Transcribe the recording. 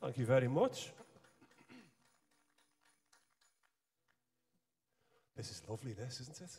Thank you very much. This is lovely, this, isn't it?